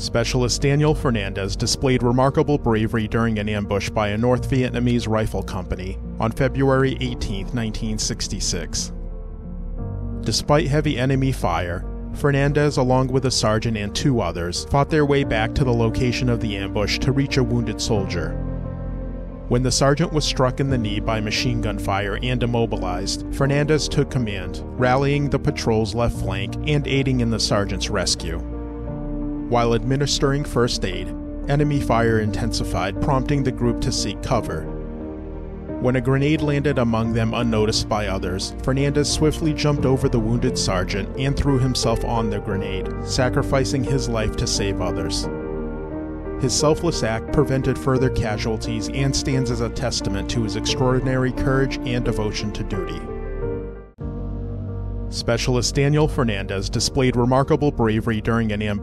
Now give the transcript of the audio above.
Specialist Daniel Fernandez displayed remarkable bravery during an ambush by a North Vietnamese rifle company on February 18, 1966. Despite heavy enemy fire, Fernandez, along with a sergeant and two others, fought their way back to the location of the ambush to reach a wounded soldier. When the sergeant was struck in the knee by machine gun fire and immobilized, Fernandez took command, rallying the patrol's left flank and aiding in the sergeant's rescue. While administering first aid, enemy fire intensified, prompting the group to seek cover. When a grenade landed among them unnoticed by others, Fernandez swiftly jumped over the wounded sergeant and threw himself on the grenade, sacrificing his life to save others. His selfless act prevented further casualties and stands as a testament to his extraordinary courage and devotion to duty. Specialist Daniel Fernandez displayed remarkable bravery during an ambush